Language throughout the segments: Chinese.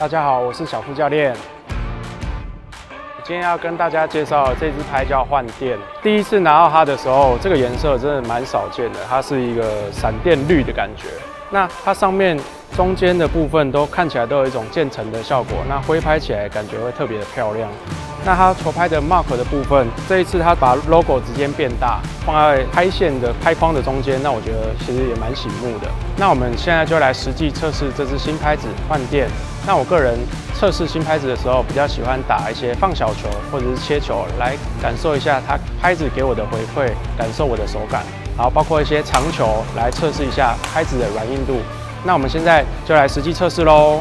大家好，我是小副教练。今天要跟大家介绍这支拍叫幻电。第一次拿到它的时候，这个颜色真的蛮少见的，它是一个闪电绿的感觉。那它上面中间的部分都看起来都有一种渐层的效果，那挥拍起来感觉会特别的漂亮。那它球拍的 mark 的部分，这一次它把 logo 直接变大，放在拍线的拍框的中间，那我觉得其实也蛮醒目的。那我们现在就来实际测试这支新拍子换电。那我个人测试新拍子的时候，比较喜欢打一些放小球或者是切球，来感受一下它拍子给我的回馈，感受我的手感，然后包括一些长球来测试一下拍子的软硬度。那我们现在就来实际测试喽。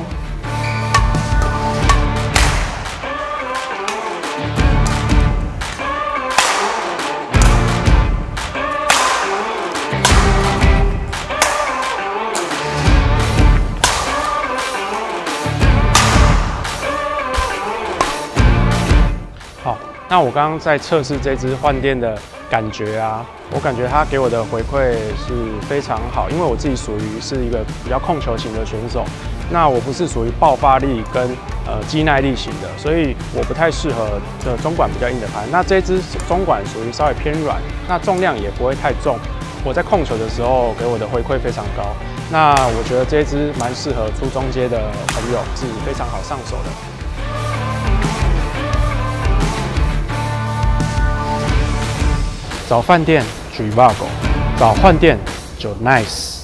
那我刚刚在测试这支换电的感觉啊，我感觉它给我的回馈是非常好，因为我自己属于是一个比较控球型的选手，那我不是属于爆发力跟呃肌耐力型的，所以我不太适合这中管比较硬的拍。那这支中管属于稍微偏软，那重量也不会太重，我在控球的时候给我的回馈非常高。那我觉得这支蛮适合初中阶的朋友，是非常好上手的。找饭店 Trivago，找饭店就 Nice。